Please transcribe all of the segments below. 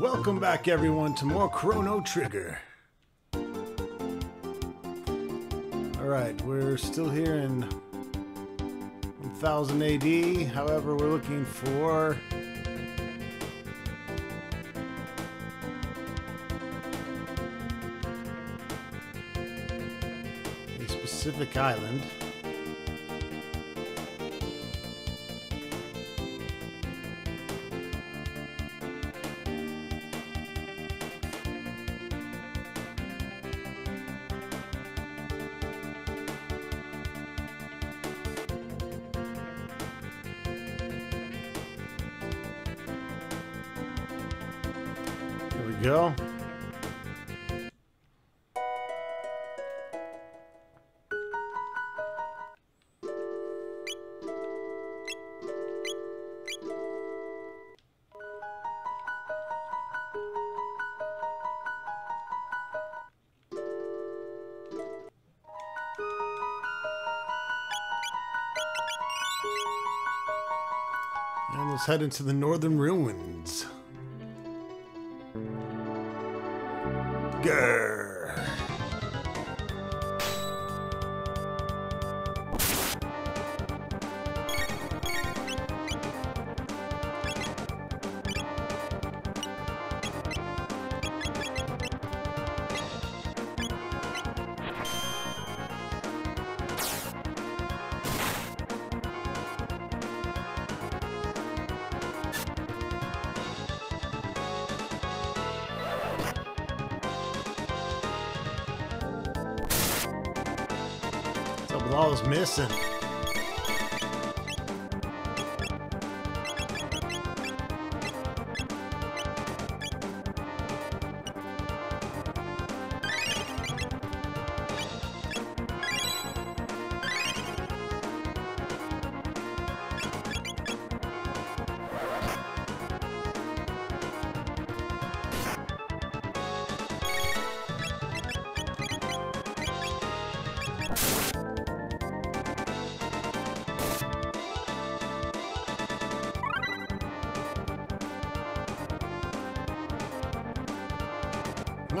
Welcome back, everyone, to more Chrono Trigger. Alright, we're still here in 1000 AD. However, we're looking for. A specific island. Head into the northern ruins. This missing?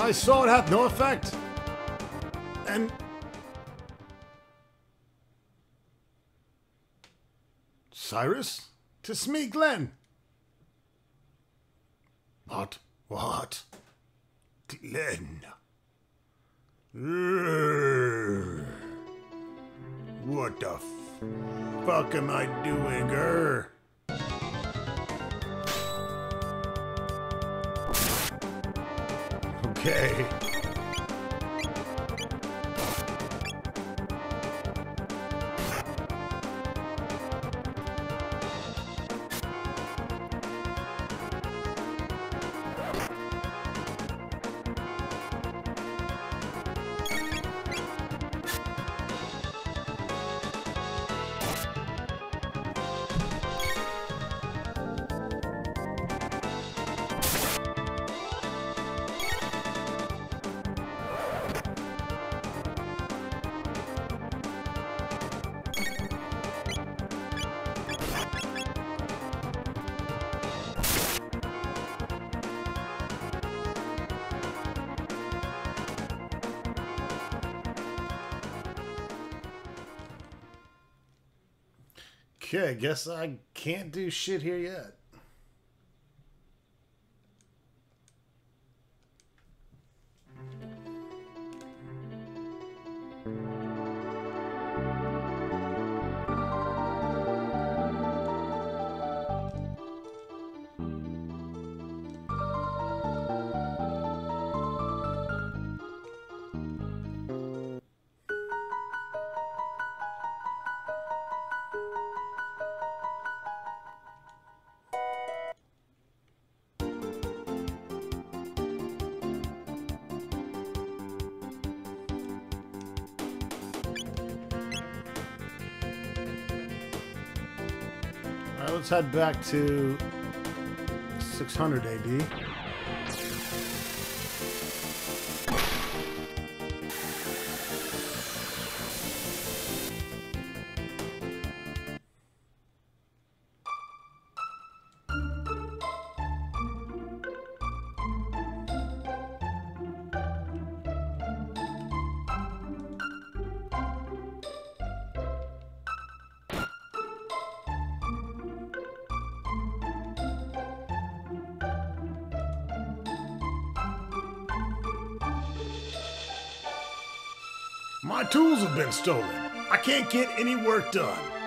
I saw it have no effect. And Cyrus, tis me, Glenn. What? What? Urgh. What the fuck am I doing, er? Okay, guess I can't do shit here yet. Let's head back to 600 AD. Get any work done.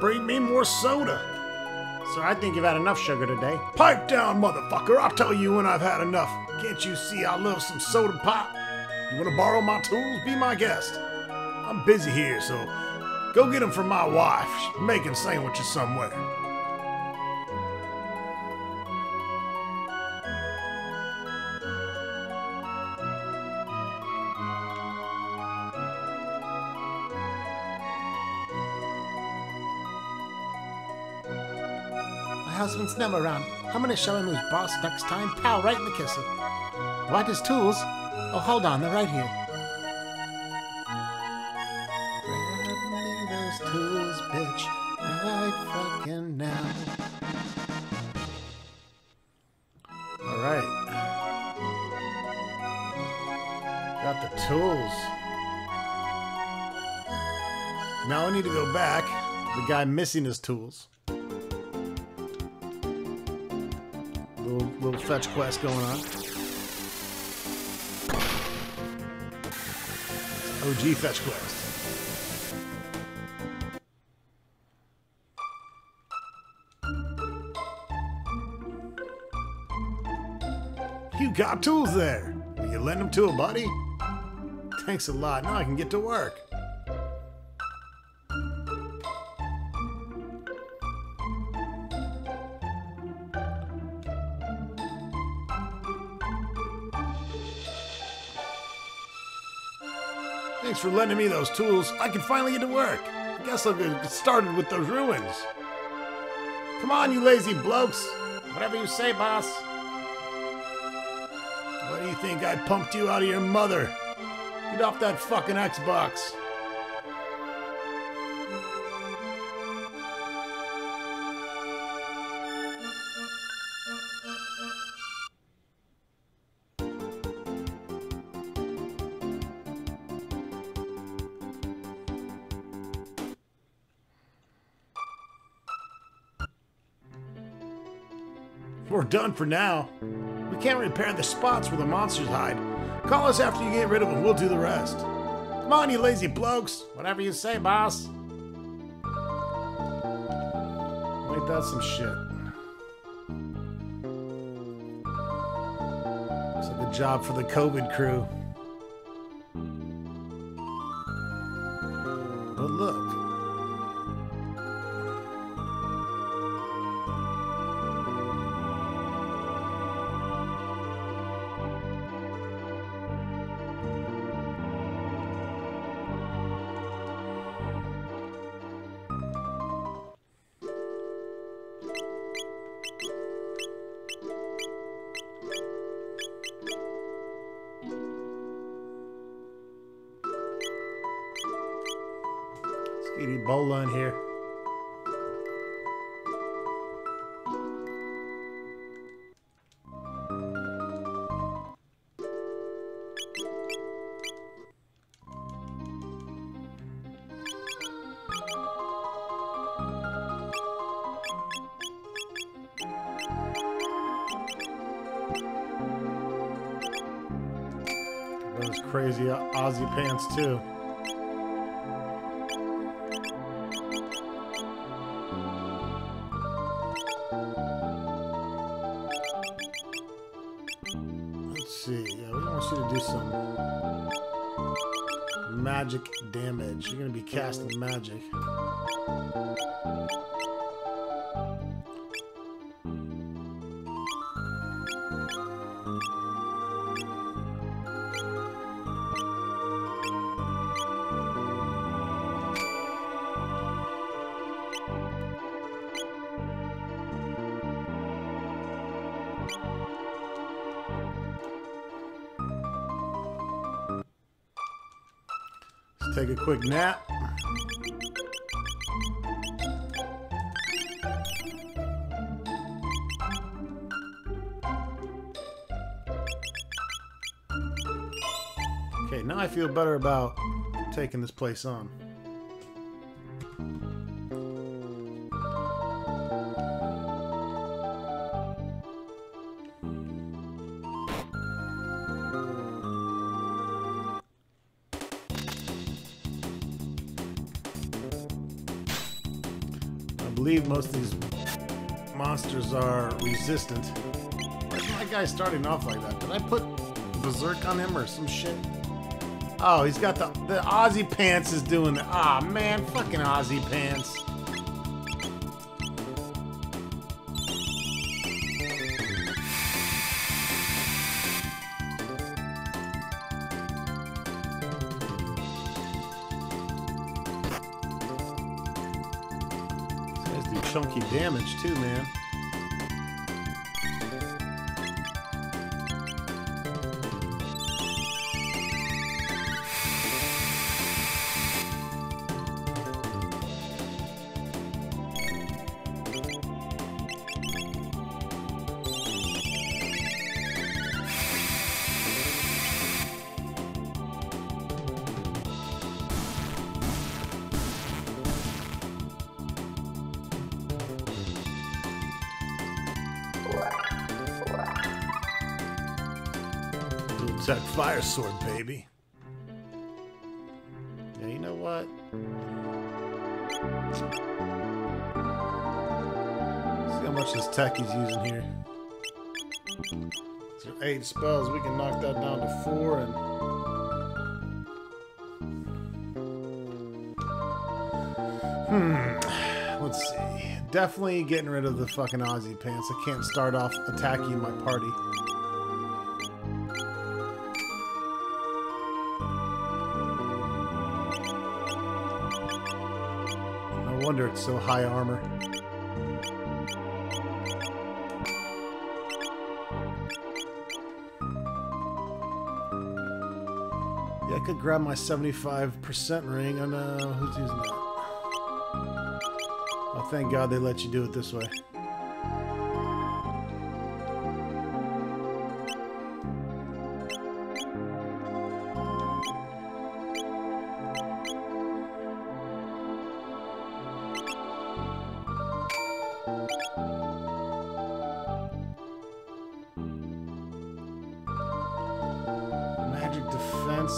Bring me more soda. Sir, I think you've had enough sugar today. Pipe down, motherfucker. I'll tell you when I've had enough. Can't you see I love some soda pop? You wanna borrow my tools? Be my guest. I'm busy here, so go get them from my wife. She's making sandwiches somewhere. Husband's around. I'm gonna show him who's boss next time. Pow, right in the kisser. What, his tools? Oh, hold on, they're right here. Grab me those tools, bitch, right fucking now. All right. Got the tools. Now I need to go back. The guy missing his tools. Fetch quest going on. OG fetch quest. You got tools there. Will you lend them to a buddy? Thanks a lot. Now I can get to work. Thanks for lending me those tools. I can finally get to work. I guess I'll get started with those ruins. Come on, you lazy blokes. Whatever you say, boss. What do you think I pumped you out of your mother? Get off that fucking Xbox. Done for now. We can't repair the spots where the monsters hide. Call us after you get rid of them. We'll do the rest. Come on, you lazy blokes. Whatever you say, boss. Wait, that's some shit. Looks like a job for the COVID crew. Crazy Ozzie pants too. Quick nap. Okay, now I feel better about taking this place on. Most of these monsters are resistant. Why is my guy starting off like that? Did I put berserk on him or some shit? Oh, he's got the the Ozzie pants is doing it. Ah man, fucking Ozzie pants. Chunky damage too, man. Eight spells, we can knock that down to four and Hmm. Let's see. Definitely getting rid of the fucking Ozzie pants. I can't start off attacking my party. No wonder it's so high armor. Grab my 75% ring. I know who's using that. Oh, thank God they let you do it this way.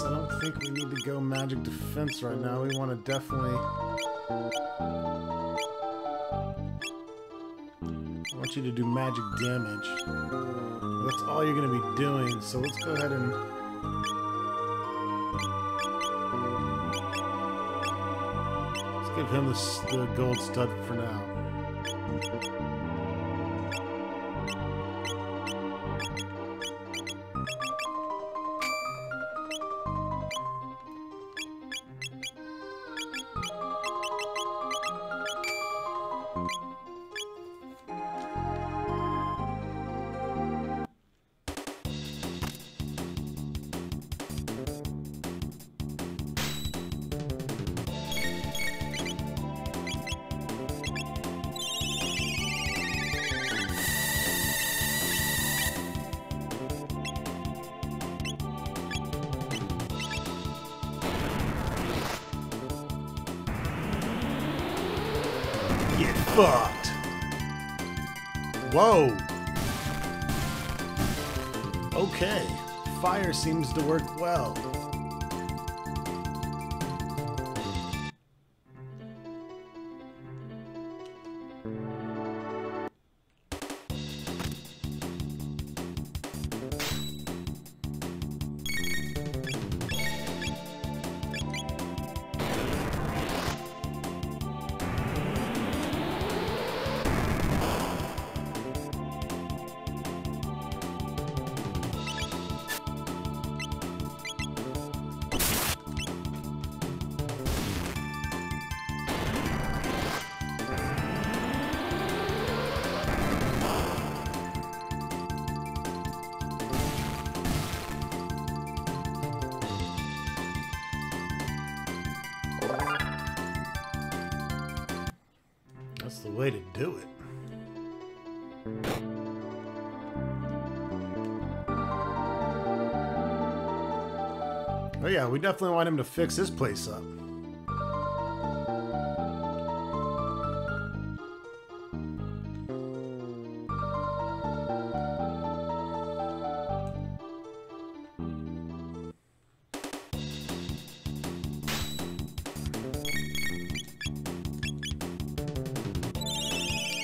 I don't think we need to go magic defense right now. We want to definitely. I want you to do magic damage. That's all you're going to be doing. So let's go ahead and. Let's give him the, the gold stud for now. Oh yeah, we definitely want him to fix this place up.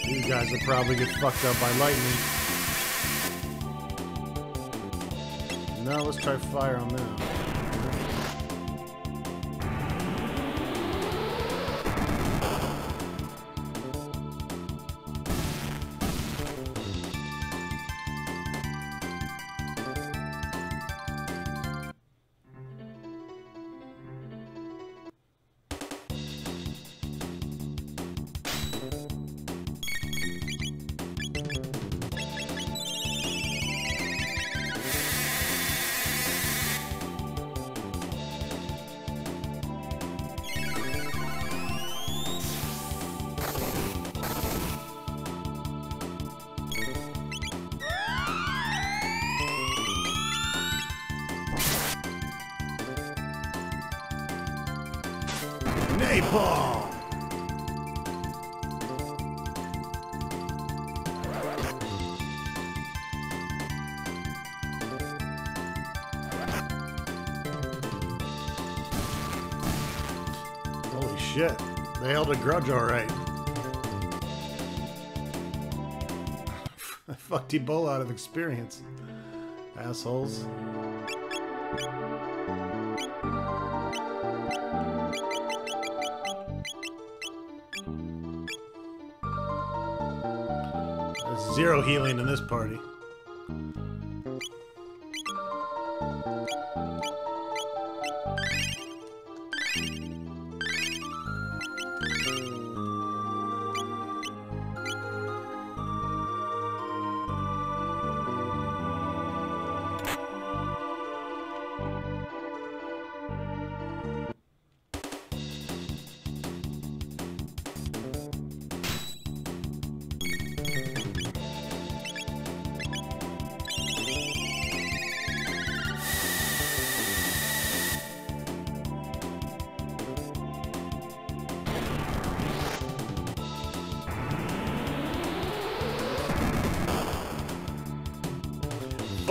These guys will probably get fucked up by lightning. Now let's try fire on them. Shit. They held a grudge alright. I fucked Ebola out of experience. Assholes. There's zero healing in this party.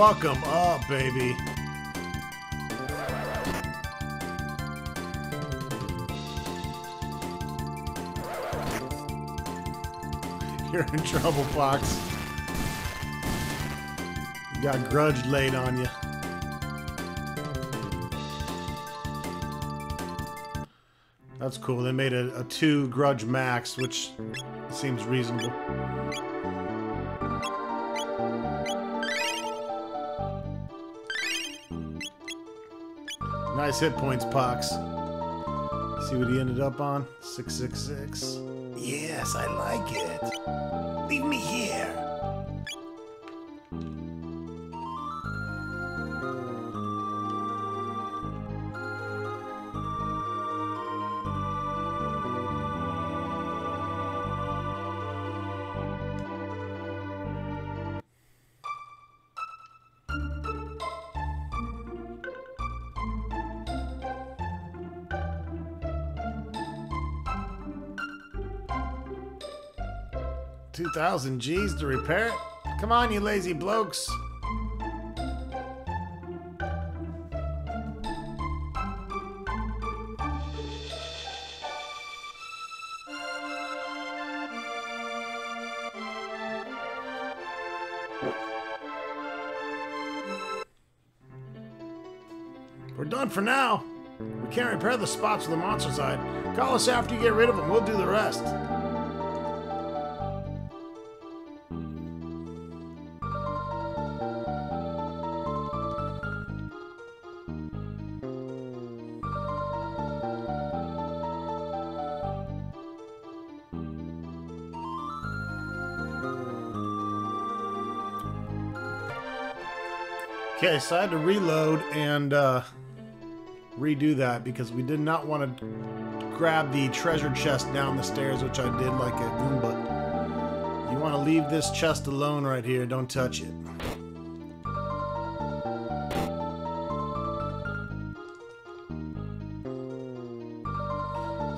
Fuck them up, baby. You're in trouble, Fox. You got grudge laid on you. That's cool. They made a, a two grudge max, which seems reasonable. Nice hit points, Pox. See what he ended up on? 666. Yes, I like it. Leave me here. Thousand G's to repair it? Come on, you lazy blokes. We're done for now. We can't repair the spots with the monster side. Call us after you get rid of them. We'll do the rest. Okay, so I had to reload and uh, redo that because we did not want to grab the treasure chest down the stairs, which I did like a Goomba. You want to leave this chest alone right here. Don't touch it.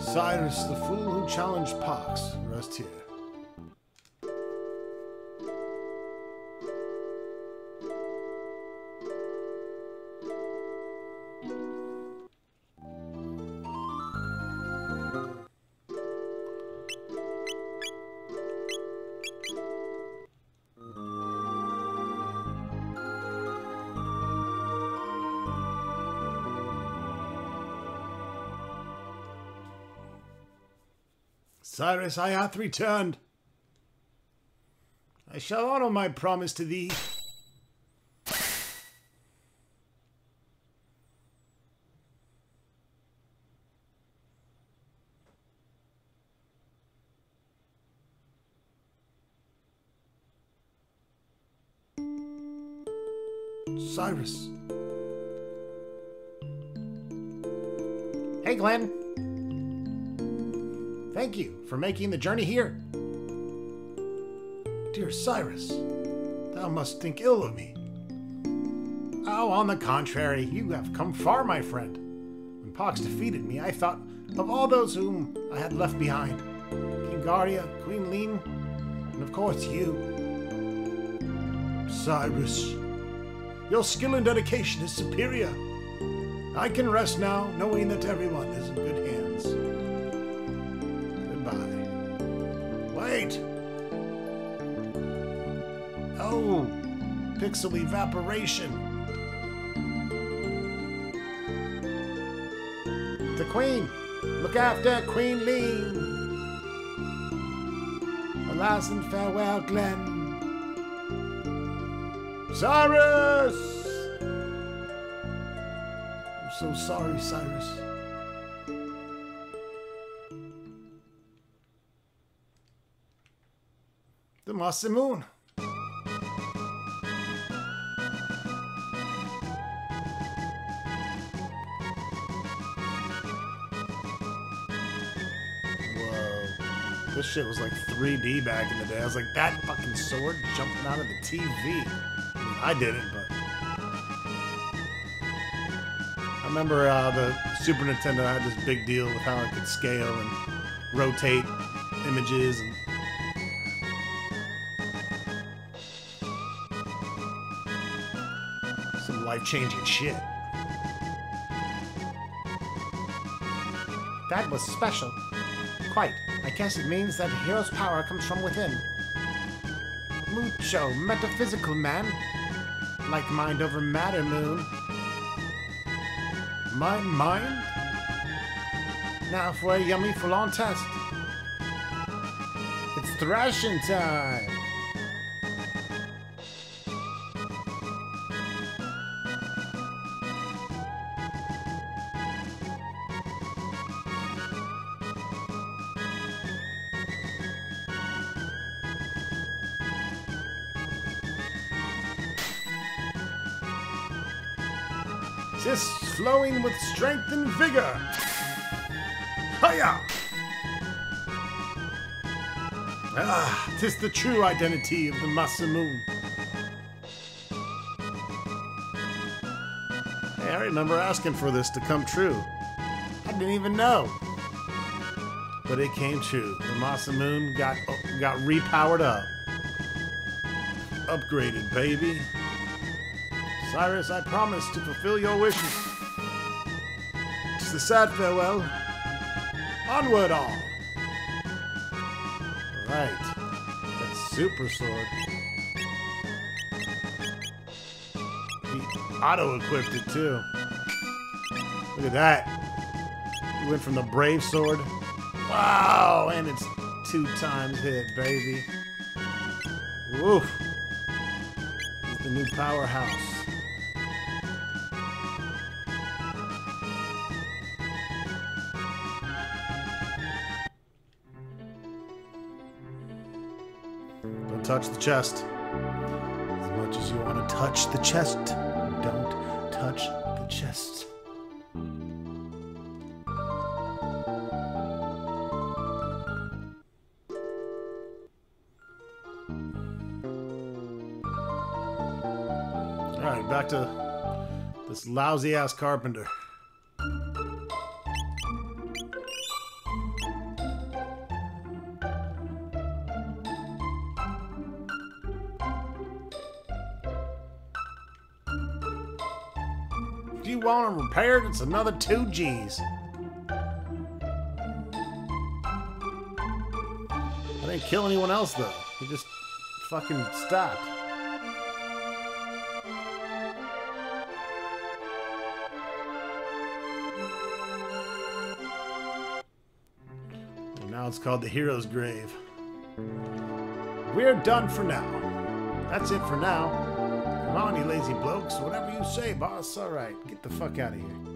Cyrus, the fool who challenged Pox, rest here. Cyrus, I hath returned. I shall honor my promise to thee. For making the journey here. Dear Cyrus, thou must think ill of me. Oh, on the contrary, you have come far, my friend. When Pox defeated me, I thought of all those whom I had left behind King Guardia, Queen Leene, and of course you. Cyrus, your skill and dedication is superior. I can rest now, knowing that everyone is in good hands. Pixel evaporation. The Queen! Look after Queen Leene! Alas and farewell, Glenn. Cyrus! I'm so sorry, Cyrus. The Masamune. Whoa. This shit was like 3D back in the day. I was like, that fucking sword jumping out of the TV. I, mean, I didn't, but. I remember uh, the Super Nintendo had this big deal with how it could scale and rotate images and. Some life changing shit. That was special. Quite. I guess it means that hero's power comes from within. Mucho metaphysical, man. Like mind over matter, Moon. My mind? Now for a yummy full-on test. It's thrashing time! Strength and vigor. Hiya! Ah, tis the true identity of the Masamune. Hey, I remember asking for this to come true. I didn't even know. But it came true. The Masamune got got repowered up. Upgraded, baby. Cyrus, I promise to fulfill your wishes. It's the sad farewell. Onward all. Right. That super sword. He auto-equipped it too. Look at that. He went from the brave sword. Wow, and it's two times hit, baby. Woof. The new powerhouse. touch the chest. As much as you want to touch the chest, don't touch the chest. All right, back to this lousy ass carpenter. It's another two G's. I didn't kill anyone else though. He just fucking stopped. And now it's called the Hero's Grave. We're done for now. That's it for now. On, you lazy blokes. Whatever you say, boss. All right, get the fuck out of here.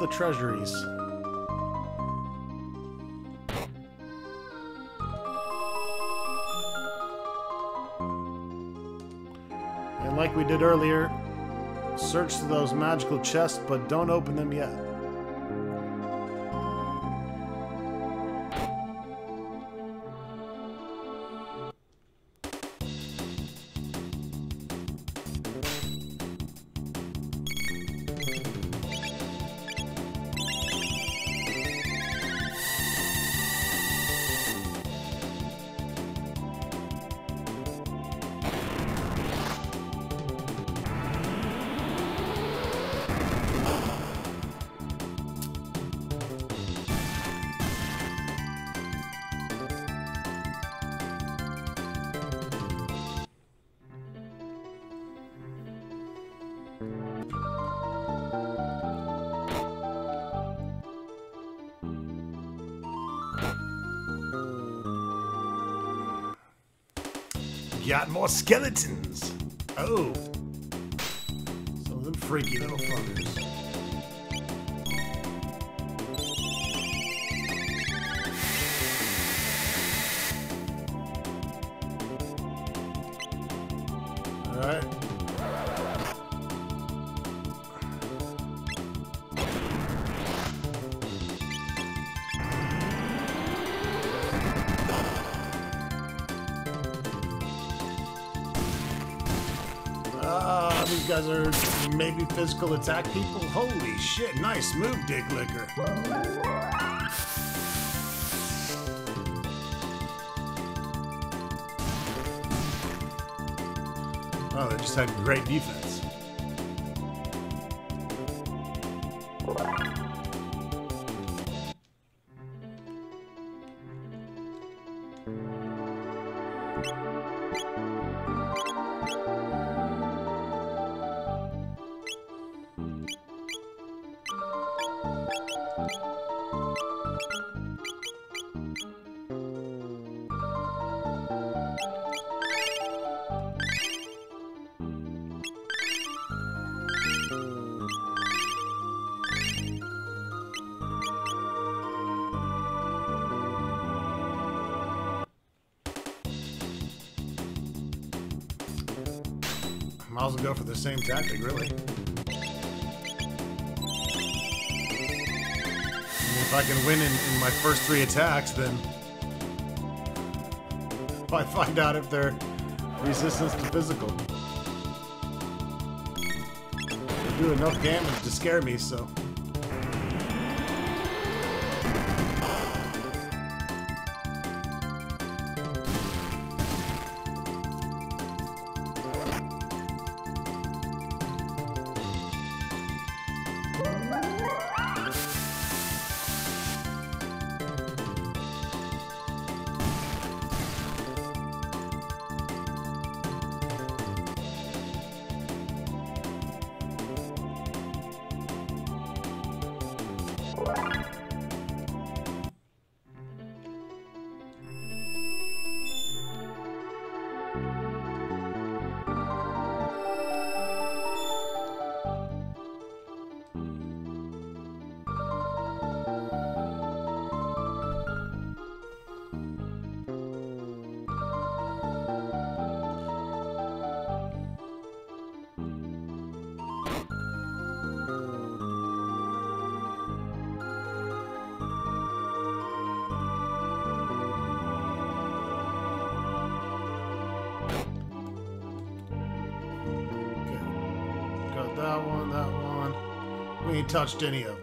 The treasuries. And like we did earlier, search those magical chests, but don't open them yet. Skeletons. Oh. Some of them freaky little fuckers. Alright. Guys are maybe physical attack people. Holy shit, nice move, Dick Licker. Oh, they just had great defense. Same tactic, really. Mean, if I can win in, in my first three attacks, then I find out if they're resistance to physical. They do enough damage to scare me, so. Touched any of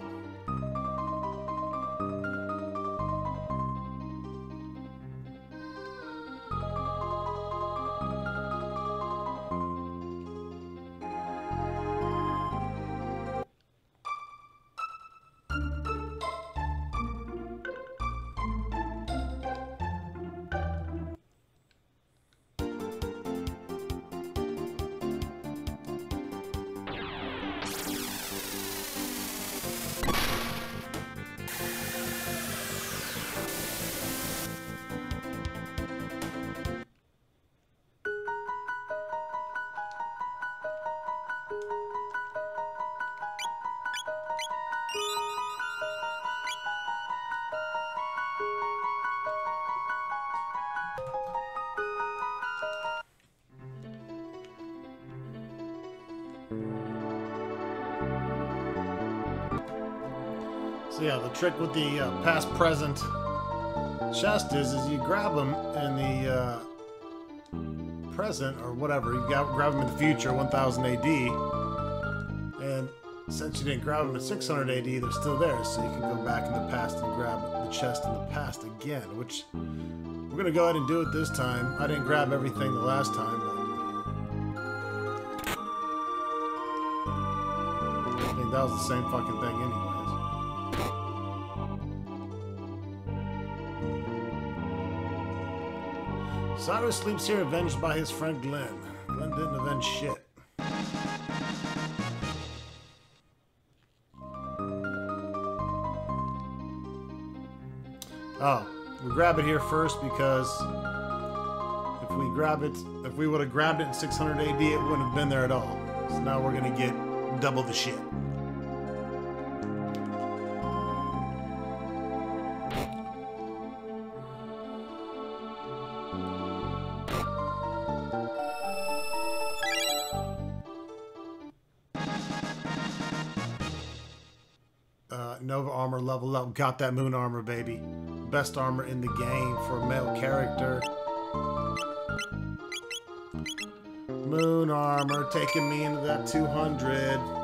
So yeah, the trick with the uh, past present chest is, is you grab them in the uh, present or whatever. You got, grab them in the future, 1000 AD, and since you didn't grab them in 600 AD, they're still there. So you can go back in the past and grab the chest in the past again. Which we're gonna go ahead and do it this time. I didn't grab everything the last time, but I think that was the same fucking thing anyways. Cyrus sleeps here avenged by his friend Glenn. Glenn didn't avenge shit. Oh, we grab it here first because if we grab it, if we would have grabbed it in 600 AD, it wouldn't have been there at all. So now we're gonna get double the shit. Got that moon armor, baby. Best armor in the game for a male character. Moon armor taking me into that 200.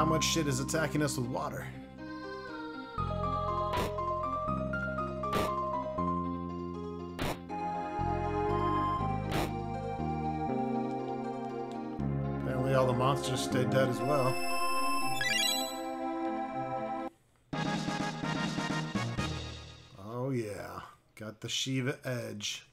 How much shit is attacking us with water? Apparently all the monsters stayed dead as well. Oh yeah, got the Shiva edge.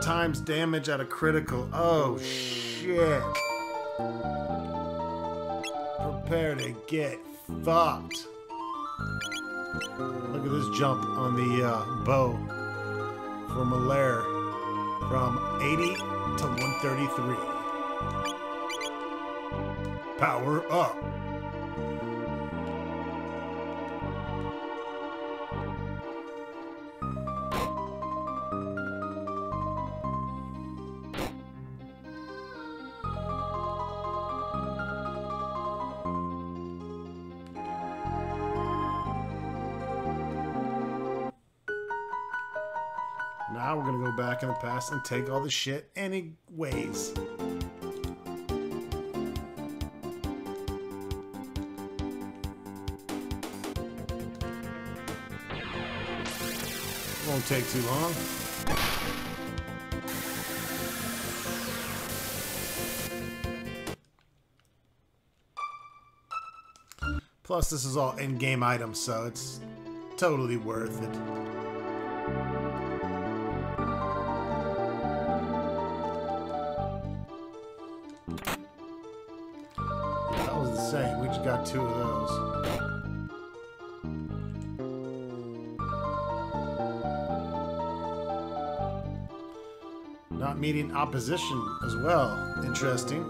Times damage at a critical. Oh shit. Prepare to get fucked. Look at this jump on the uh, bow for Marle from 80 to 133. Power up. Past and take all the shit anyways. Won't take too long. Plus, this is all in-game items, so it's totally worth it. got two of those. Not meeting opposition as well. Interesting.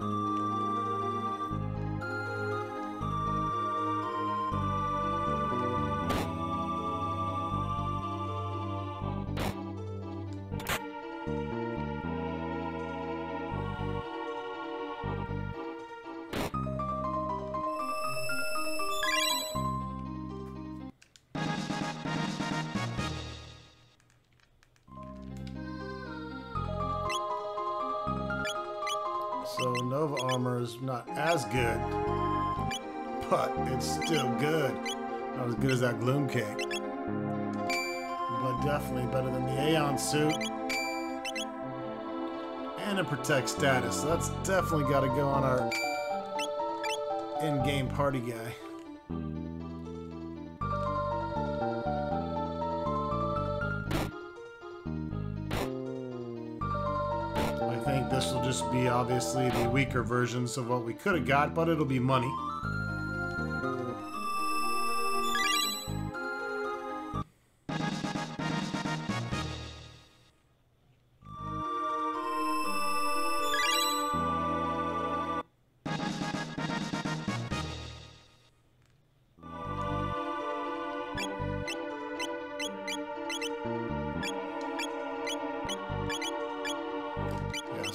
Definitely got to go on our in-game party guy. I think this will just be obviously the weaker versions of what we could have got, but it'll be money.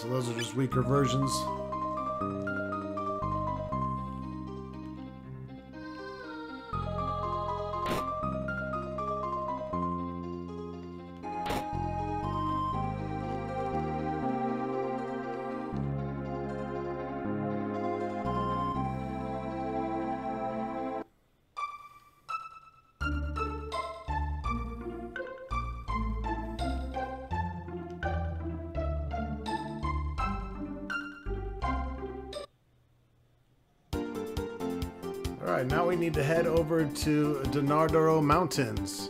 So those are just weaker versions. To head over to Denadoro Mountains.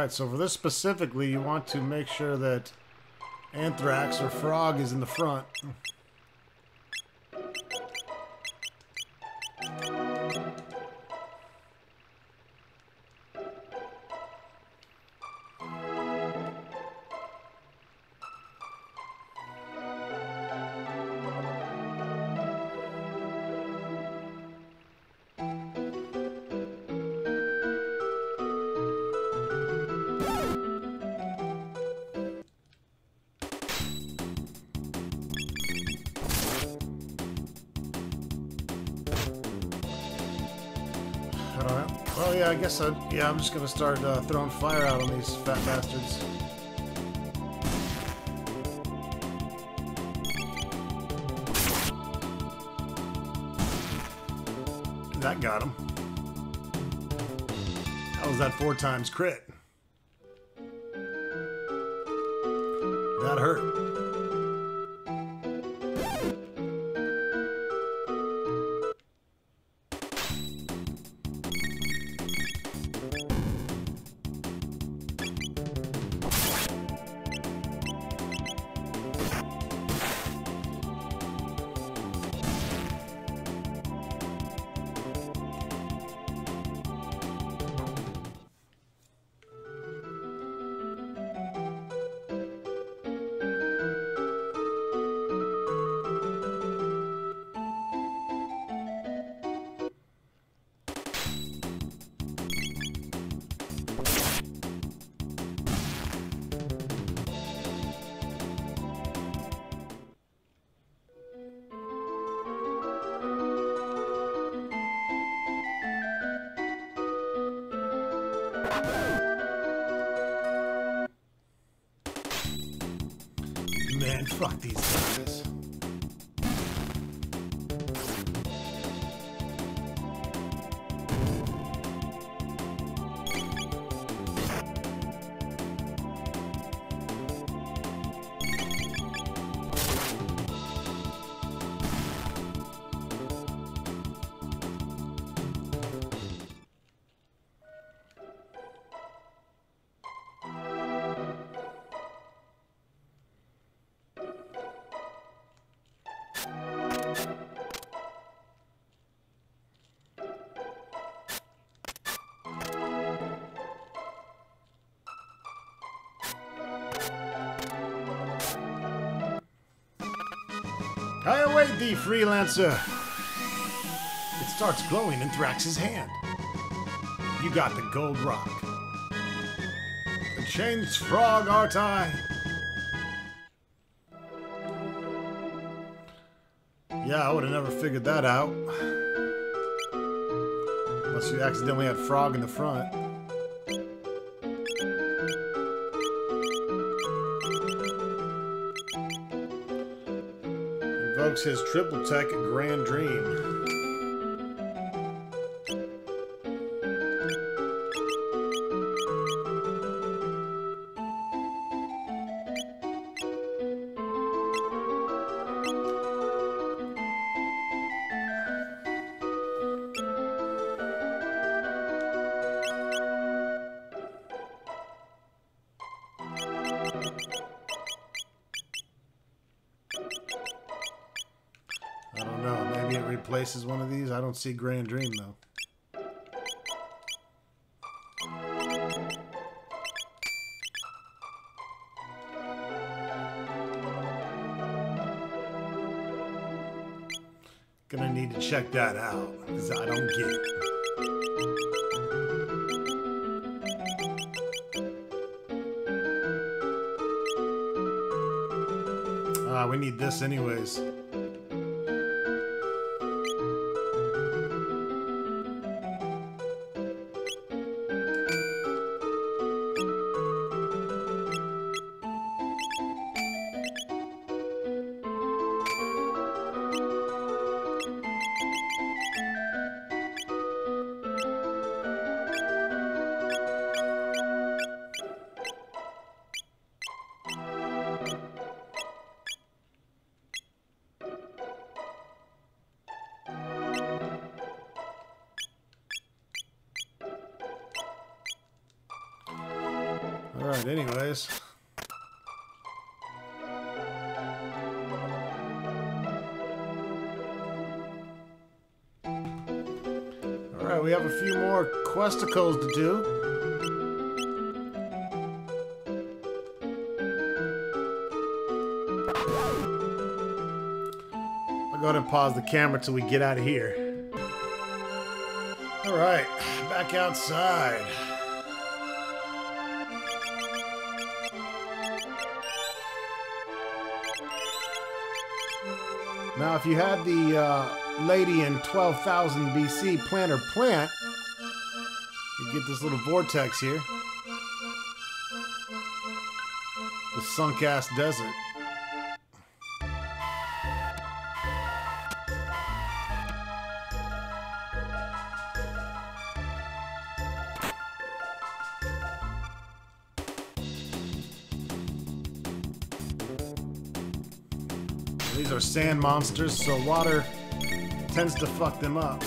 All right, so for this specifically, you want to make sure that Anthrax or Frog is in the front. Yeah, I guess I. Yeah, I'm just gonna start uh, throwing fire out on these fat bastards. That got him. How was that four times crit? I await thee, freelancer. It starts glowing in Thrax's hand. You got the gold rock. The changed frog, art I? Yeah, I would have never figured that out. Unless you accidentally had frog in the front. Invokes his triple tech Grand Dream. See Grand Dream though. Gonna need to check that out because I don't get it. Ah, we need this anyways. Camera till we get out of here. Alright, back outside. Now, if you had the uh, lady in 12,000 BC plant her plant, you get this little vortex here. The sunk ass desert. These are sand monsters, so water tends to fuck them up.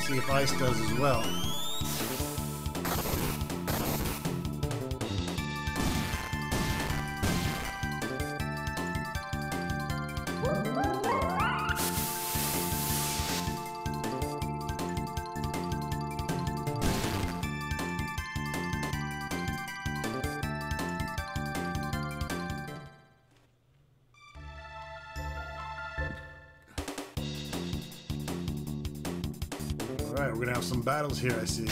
See if ice does as well. battles here, I see.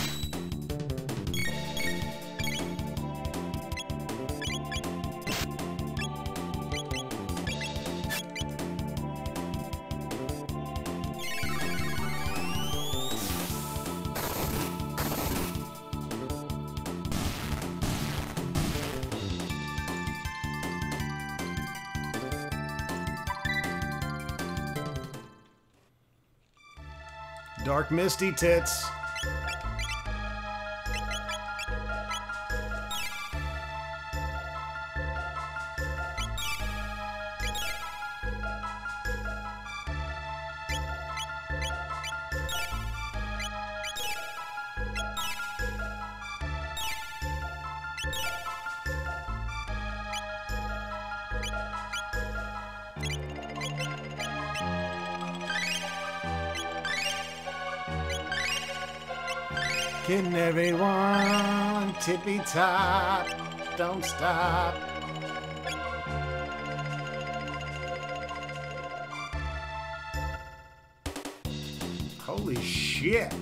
Dark Misty Tits. Tippy top, don't stop. Holy shit.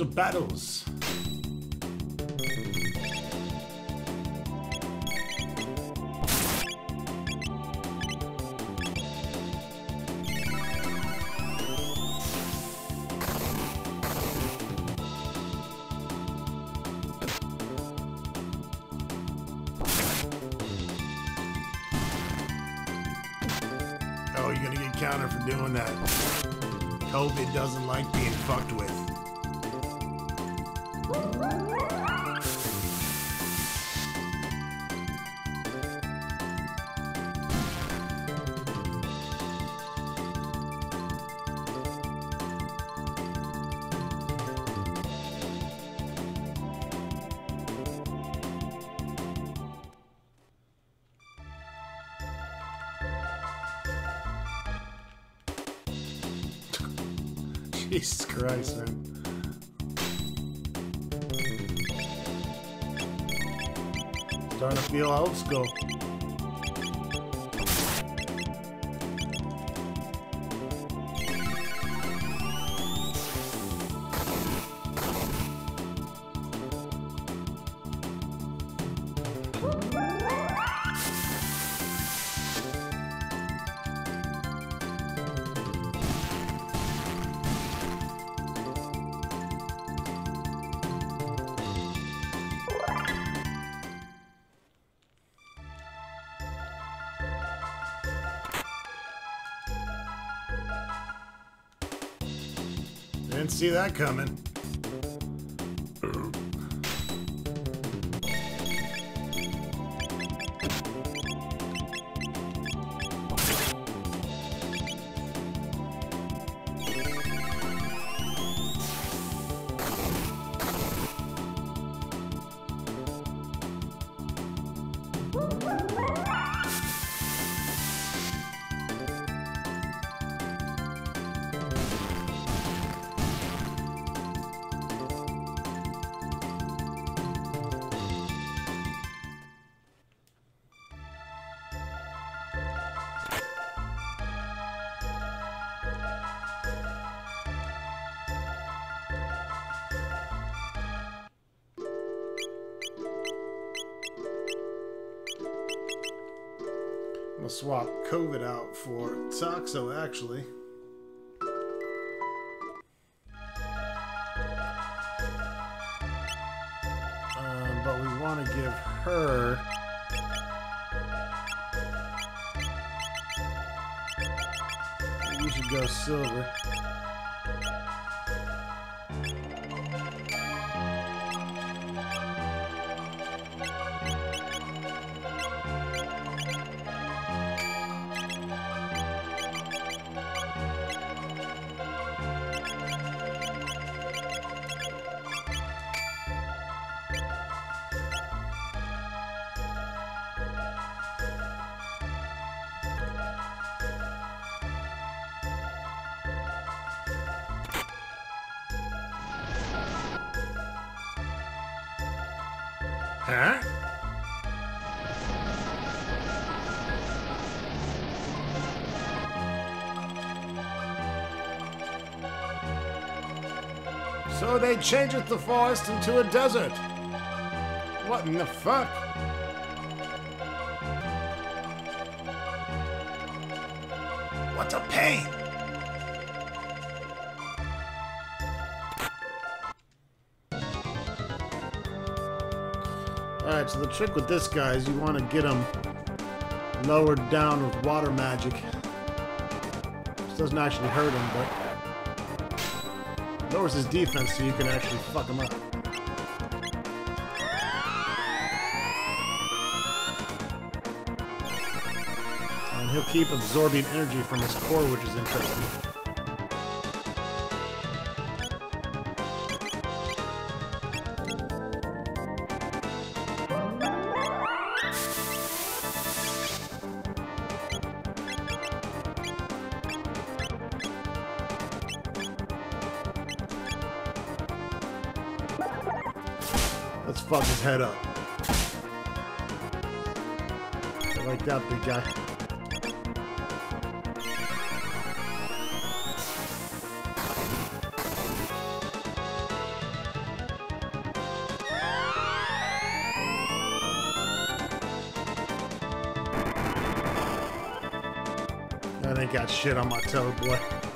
Of battles. Jesus Christ, man. Starting to feel old school. Coming. Toxo, actually. Um, but we want to give her. We should go silver. They changed the forest into a desert. What in the fuck? What a pain! Alright, so the trick with this guy is you want to get him lowered down with water magic. This doesn't actually hurt him, but lowers his defense so you can actually fuck him up. And he'll keep absorbing energy from his core, which is interesting. Let's fuck his head up. I like that big guy. That ain't got shit on my toe, boy.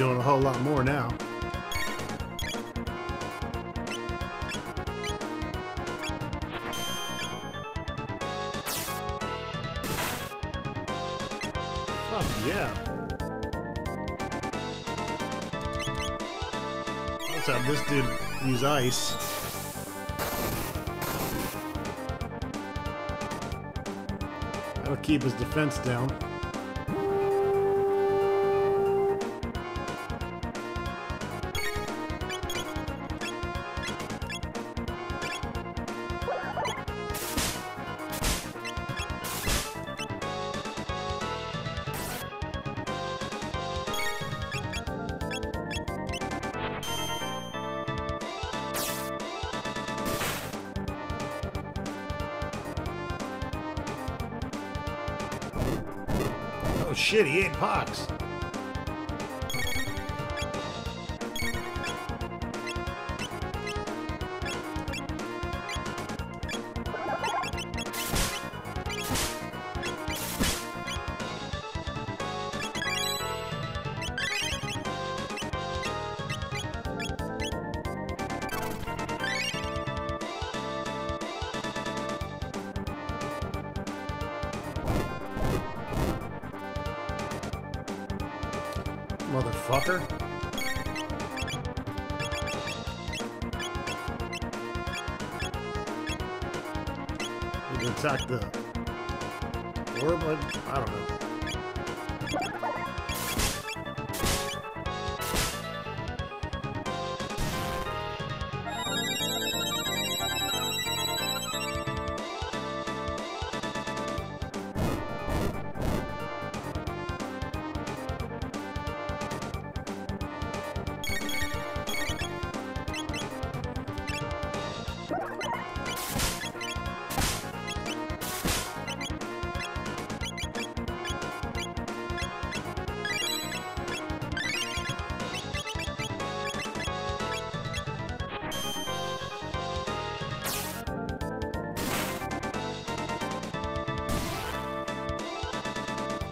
Doing a whole lot more now. Fuck yeah. Let's have this dude use ice. That'll keep his defense down. Oh shit, he ate Pox.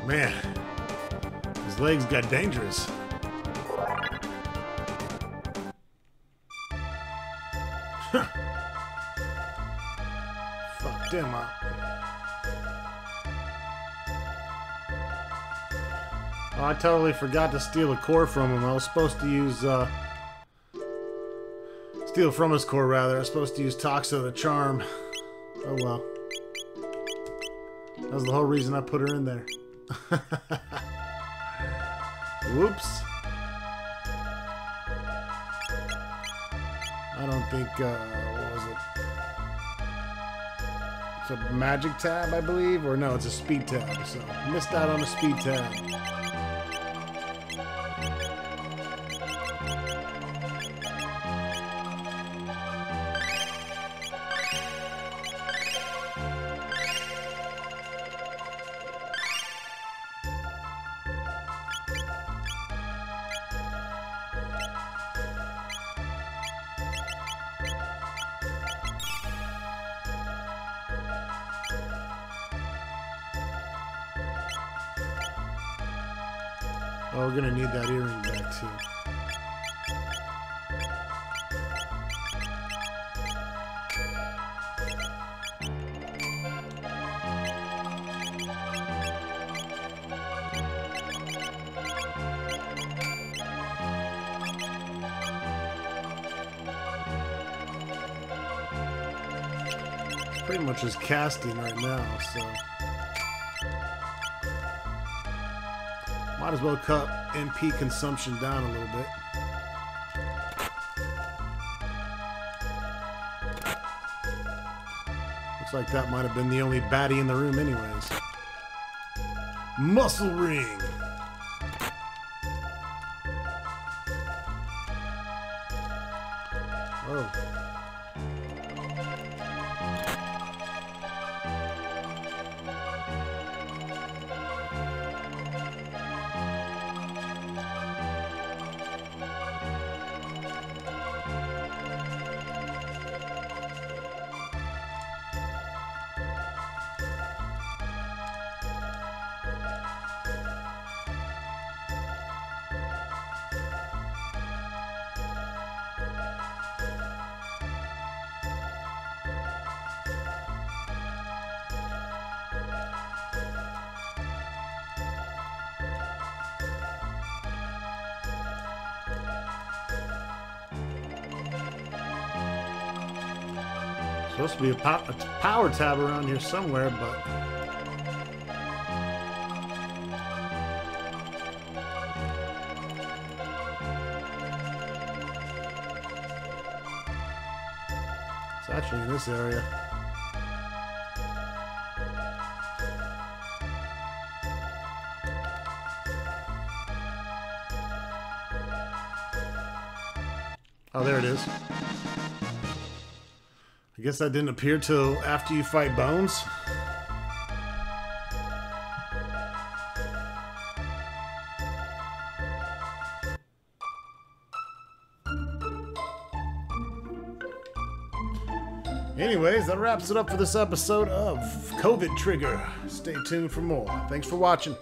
Man, his legs got dangerous. Fuck them up. Oh, I totally forgot to steal a core from him. I was supposed to use, uh... Steal from his core, rather. I was supposed to use Toxo to charm. Oh, well. That was the whole reason I put her in there. Whoops. I don't think, uh, what was it? It's a magic tab, I believe, or no, it's a speed tab, so missed out on a speed tab. Casting right now, so. Might as well cut MP consumption down a little bit. Looks like that might have been the only baddie in the room anyways. Muscle Ring! To be a, pow a power tab around here somewhere, but it's actually in this area. Guess that didn't appear till after you fight Bones. Anyways, that wraps it up for this episode of Chrono Trigger. Stay tuned for more. Thanks for watching.